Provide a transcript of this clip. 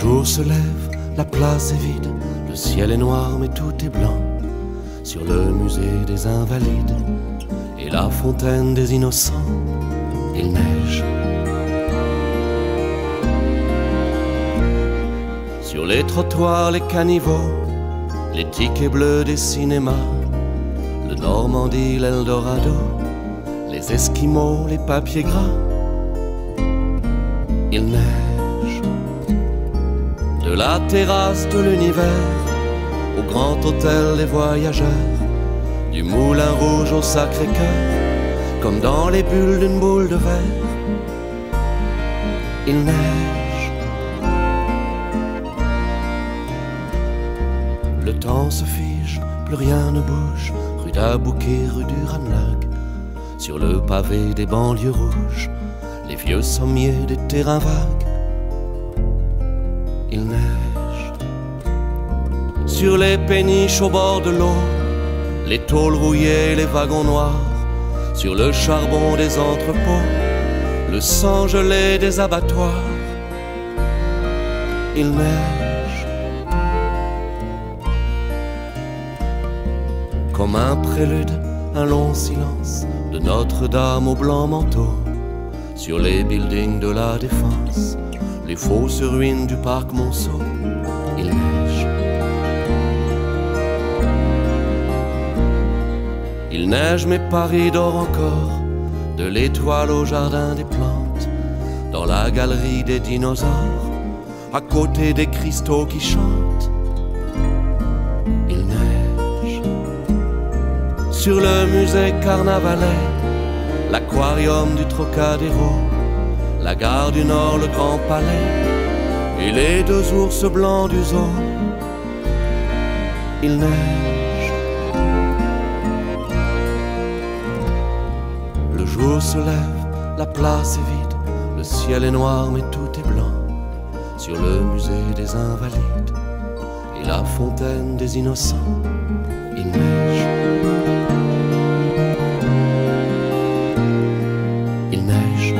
jour se lève, la place est vide, le ciel est noir mais tout est blanc. Sur le musée des invalides et la fontaine des innocents, il neige. Sur les trottoirs, les caniveaux, les tickets bleus des cinémas, le Normandie, l'Eldorado, les Esquimaux, les papiers gras, il neige. De la terrasse de l'univers au grand hôtel des voyageurs, du moulin rouge au Sacré-Cœur, comme dans les bulles d'une boule de verre, il neige. Le temps se fige, plus rien ne bouge, rue d'Abouquet, rue du Ranelagh, sur le pavé des banlieues rouges, les vieux sommiers des terrains vagues, il neige. Sur les péniches au bord de l'eau, les tôles rouillées, les wagons noirs, sur le charbon des entrepôts, le sang gelé des abattoirs, il neige. Comme un prélude, un long silence de Notre-Dame au blanc manteau, sur les buildings de la défense, les fausses ruines du parc Monceau, il neige. Il neige, mais Paris dort encore, de l'étoile au jardin des plantes, dans la galerie des dinosaures, à côté des cristaux qui chantent. Il neige. Sur le musée carnavalet, l'aquarium du Trocadéro, la gare du Nord, le Grand Palais et les deux ours blancs du zoo. Il neige. Le jour se lève, la place est vide, le ciel est noir mais tout est blanc. Sur le musée des Invalides et la fontaine des Innocents, il neige. Il neige.